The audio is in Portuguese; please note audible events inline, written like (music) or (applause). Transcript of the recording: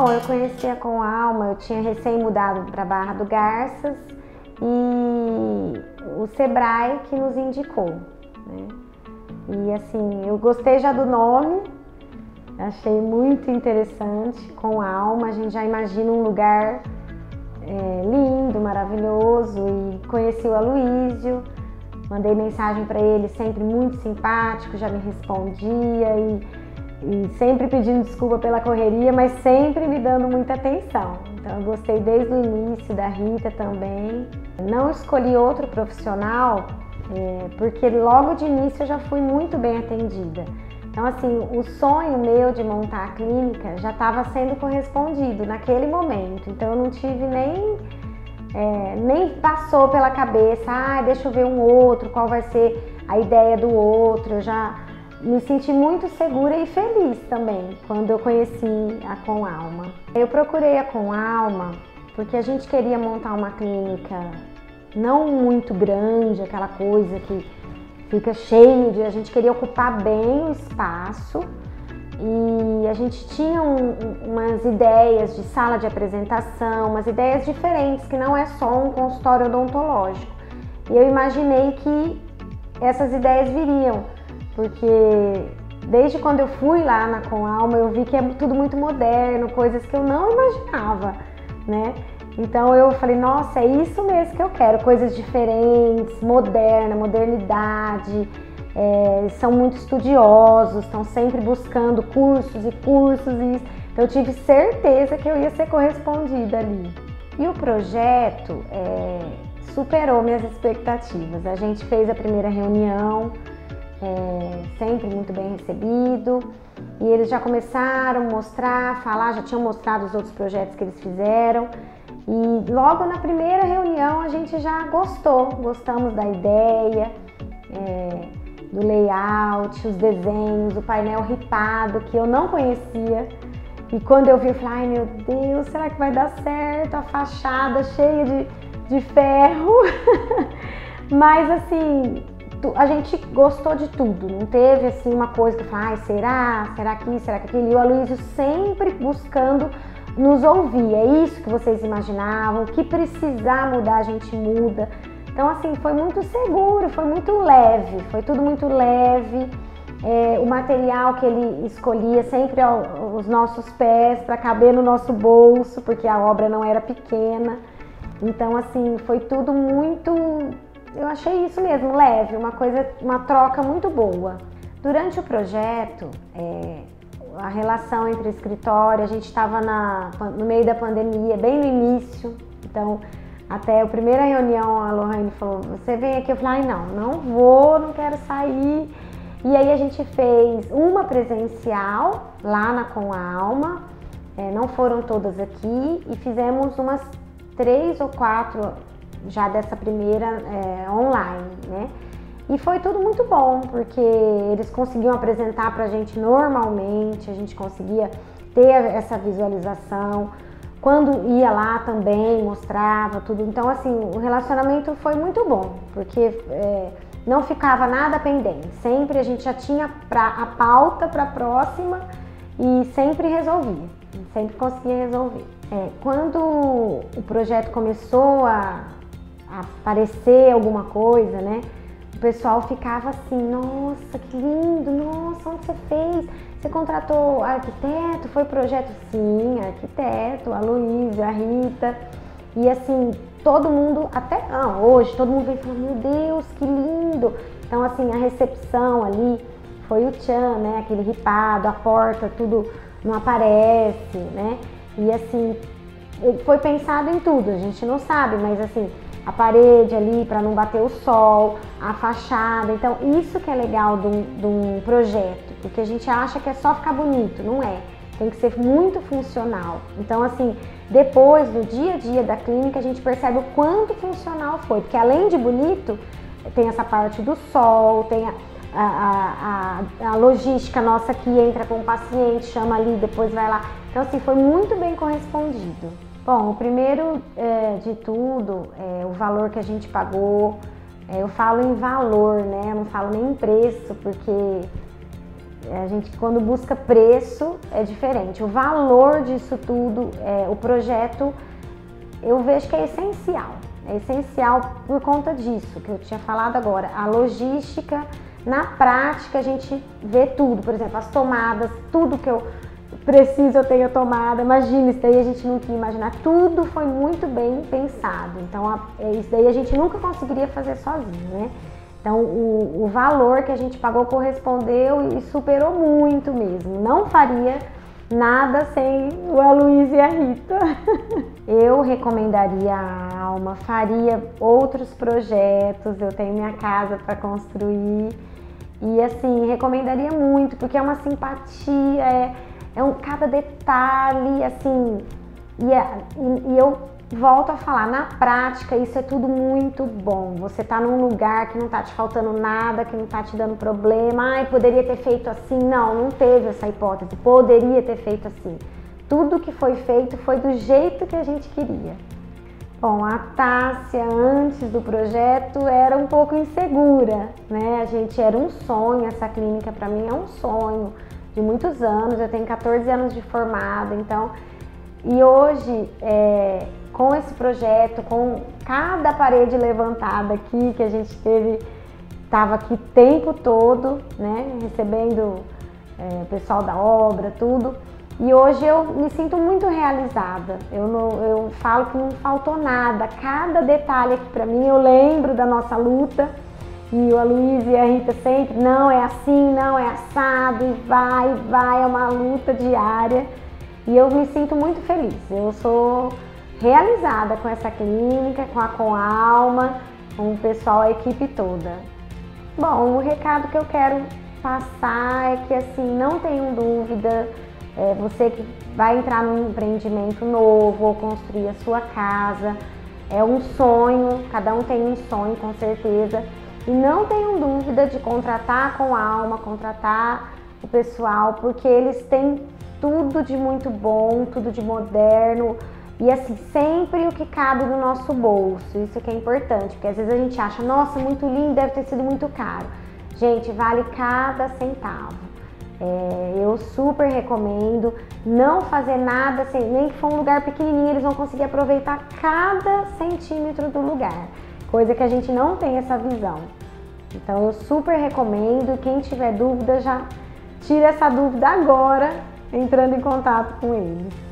Bom, eu conhecia com alma, eu tinha recém mudado para Barra do Garças e o Sebrae que nos indicou. Né? E assim, eu gostei já do nome, achei muito interessante, com alma, a gente já imagina um lugar é, lindo, maravilhoso e conheci o Aloísio, mandei mensagem para ele, sempre muito simpático, já me respondia e, e sempre pedindo desculpa pela correria, mas sempre me dando muita atenção. Então eu gostei desde o início da Rita também. Não escolhi outro profissional é, porque logo de início eu já fui muito bem atendida. Então, assim, o sonho meu de montar a clínica já estava sendo correspondido naquele momento. Então, eu não tive nem. É, nem passou pela cabeça, ah, deixa eu ver um outro, qual vai ser a ideia do outro. Eu já me senti muito segura e feliz também quando eu conheci a Com Alma. Eu procurei a Com Alma porque a gente queria montar uma clínica não muito grande, aquela coisa que fica cheio de. A gente queria ocupar bem o espaço e a gente tinha um, umas ideias de sala de apresentação, umas ideias diferentes, que não é só um consultório odontológico. E eu imaginei que essas ideias viriam, porque desde quando eu fui lá na Com Alma, eu vi que é tudo muito moderno, coisas que eu não imaginava, né? Então eu falei, nossa, é isso mesmo que eu quero, coisas diferentes, moderna, modernidade. É, são muito estudiosos, estão sempre buscando cursos e cursos e. Então eu tive certeza que eu ia ser correspondida ali. E o projeto é, superou minhas expectativas. A gente fez a primeira reunião, sempre muito bem recebido. E eles já começaram a mostrar, falar, já tinham mostrado os outros projetos que eles fizeram. E logo na primeira reunião a gente já gostou, gostamos da ideia, é, do layout, os desenhos, o painel ripado que eu não conhecia. E quando eu vi, eu falei, ai meu Deus, será que vai dar certo? A fachada cheia de, de ferro. (laughs) Mas assim, a gente gostou de tudo, não teve assim uma coisa que falei, ai, será? Será que? Será que aquilo? E o Aloysio sempre buscando nos ouvir. É isso que vocês imaginavam? O que precisar mudar, a gente muda. Então, assim, foi muito seguro, foi muito leve, foi tudo muito leve. É, o material que ele escolhia sempre os nossos pés para caber no nosso bolso, porque a obra não era pequena. Então, assim, foi tudo muito. Eu achei isso mesmo, leve, uma coisa, uma troca muito boa. Durante o projeto, é, a relação entre escritório, a gente estava no meio da pandemia, bem no início, então até a primeira reunião a Lohane falou, você vem aqui, eu falei, ai não, não vou, não quero sair. E aí a gente fez uma presencial lá na Com a Alma, é, não foram todas aqui, e fizemos umas três ou quatro já dessa primeira é, online, né? E foi tudo muito bom, porque eles conseguiam apresentar para a gente normalmente, a gente conseguia ter essa visualização. Quando ia lá também, mostrava tudo. Então, assim, o relacionamento foi muito bom, porque é, não ficava nada pendente. Sempre a gente já tinha pra, a pauta para a próxima e sempre resolvia, sempre conseguia resolver. É, quando o projeto começou a, a aparecer alguma coisa, né? o pessoal ficava assim, nossa, que lindo, nossa, onde você fez? Você contratou arquiteto? Foi projeto? Sim, arquiteto, a Luísa, a Rita. E assim, todo mundo, até ah, hoje, todo mundo vem falando, meu Deus, que lindo! Então, assim, a recepção ali foi o tchan, né? Aquele ripado, a porta, tudo não aparece, né? E assim, foi pensado em tudo, a gente não sabe, mas assim, a parede ali para não bater o sol, a fachada. Então, isso que é legal de um, de um projeto, porque a gente acha que é só ficar bonito, não é. Tem que ser muito funcional. Então, assim, depois, no dia a dia da clínica, a gente percebe o quanto funcional foi, porque além de bonito, tem essa parte do sol, tem a, a, a, a, logística nossa que entra com o paciente, chama ali, depois vai lá. Então, assim, foi muito bem correspondido. Bom, o primeiro é, de tudo é o valor que a gente pagou. É, eu falo em valor, né? Eu não falo nem em preço, porque A gente, quando busca preço, é diferente. O valor disso tudo, é, o projeto, eu vejo que é essencial. É essencial por conta disso que eu tinha falado agora. A logística, na prática, a gente vê tudo. Por exemplo, as tomadas, tudo que eu preciso eu tenho tomada. Imagina, isso daí a gente não ia imaginar. Tudo foi muito bem pensado. Então, a, é, isso daí a gente nunca conseguiria fazer sozinho, né? Então, o, o valor que a gente pagou correspondeu e superou muito mesmo. Não faria nada sem o Aloysio e a Rita. (laughs) Eu recomendaria a Alma, faria outros projetos, eu tenho minha casa para construir. E assim, recomendaria muito, porque é uma simpatia, é, é um cada detalhe, assim, e, é, e, eu volto a falar, na prática isso é tudo muito bom. Você tá num lugar que não tá te faltando nada, que não tá te dando problema. Ai, poderia ter feito assim. Não, não teve essa hipótese. Poderia ter feito assim. Tudo que foi feito foi do jeito que a gente queria. Bom, a Tássia antes do projeto era um pouco insegura, né? A gente era um sonho, essa clínica para mim é um sonho de muitos anos. Eu tenho 14 anos de formada, então e hoje, é, com esse projeto, com cada parede levantada aqui, que a gente teve, estava aqui o tempo todo, né, recebendo é, o pessoal da obra, tudo. E hoje eu me sinto muito realizada. Eu, não, eu falo que não faltou nada. Cada detalhe aqui para mim, eu lembro da nossa luta. E o Aloysio e a Rita sempre, não é assim, não é assado, e vai, vai, é uma luta diária. E eu me sinto muito feliz. Eu sou realizada com essa clínica, com a Com Alma, com o pessoal, a equipe toda. Bom, o recado que eu quero passar é que assim, não tenham dúvida, é, você que vai entrar num empreendimento novo ou construir a sua casa, é um sonho, cada um tem um sonho com certeza. E não tenham dúvida de contratar com alma, contratar o pessoal, porque eles têm tudo de muito bom, tudo de moderno, e assim, sempre o que cabe no nosso bolso. Isso que é importante, porque às vezes a gente acha, nossa, muito lindo, deve ter sido muito caro. Gente, vale cada centavo. É, eu super recomendo não fazer nada, sem, nem que for um lugar pequenininho, eles vão conseguir aproveitar cada centímetro do lugar, coisa que a gente não tem essa visão. Então eu super recomendo, quem tiver dúvida já tira essa dúvida agora, entrando em contato com eles.